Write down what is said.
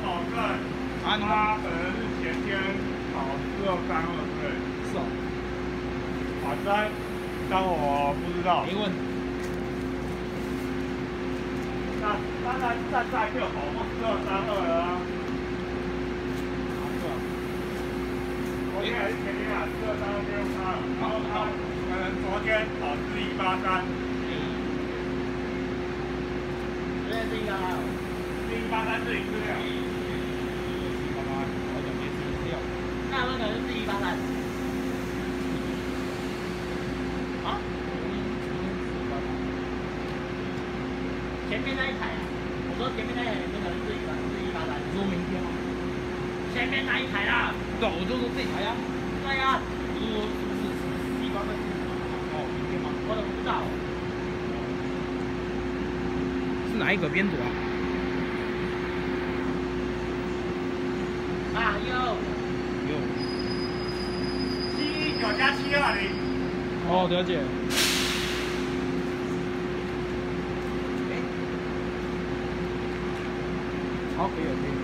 保证，啊，你们他可能是前天考四二三二对，是哦，反正但我不知道。没问题。那当然站在就好过四二三二了啊。昨天还是前天啊，四二三二没有他，然后他可能昨天考四一八三，昨天是一个号，四一八三自己资料。爸爸，好久没吃料。那有可能是四一八三。啊？前面那一台啊，我说前面那一台是四一八四一八三。你说明天吗？前面那一台啦。对啊，我就说这台啊。对呀、我就说是不是？哦，明天吗？我怎么不知道？是哪一个编组啊？啊，有。有。七一九加七二零。哦，了解。好，可以了，可以了。